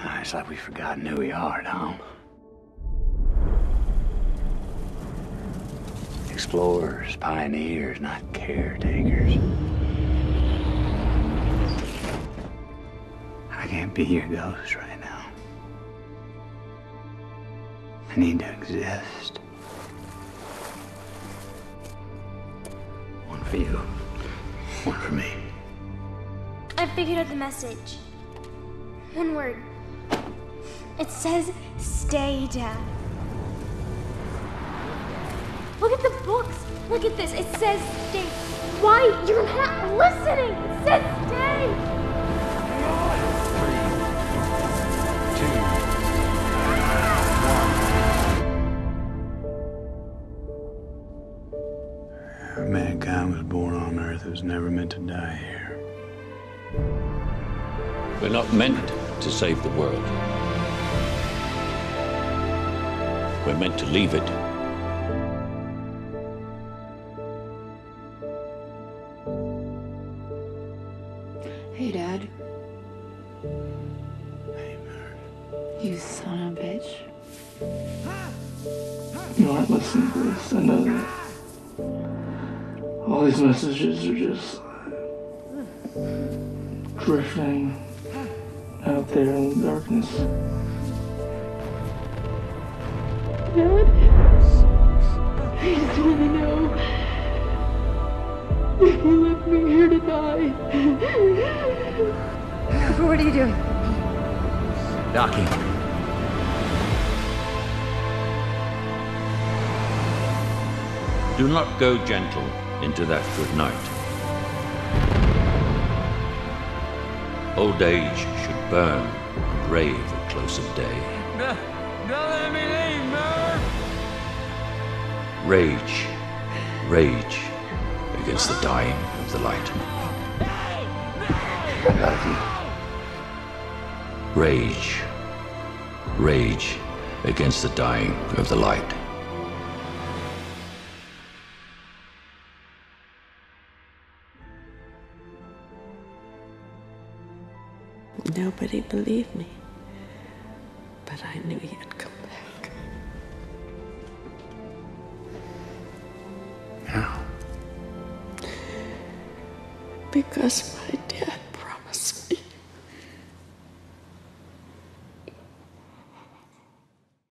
Ah, It's like we've forgotten who we are, Tom. Explorers, pioneers, not caretakers. I can't be your ghost right now. I need to exist. One for you, one for me. I figured out the message. One word. It says stay down. Look at the books. Look at this. It says stay. Why? You're not listening. It says stay. Mankind was born on Earth. It was never meant to die here. We're not meant to save the world. We're meant to leave it. Hey, Dad. Hey, Mary. You son of a bitch. You aren't listening to this. I know that. All these messages are just drifting out there in the darkness. Dad? I just want to know if you left me here to die. what are you doing? Docking. Do not go gentle into that good night. Old age should burn and rave at close of day. Rage, rage against the dying of the light. Rage, rage against the dying of the light. Nobody believed me. But I knew you'd come Because my dad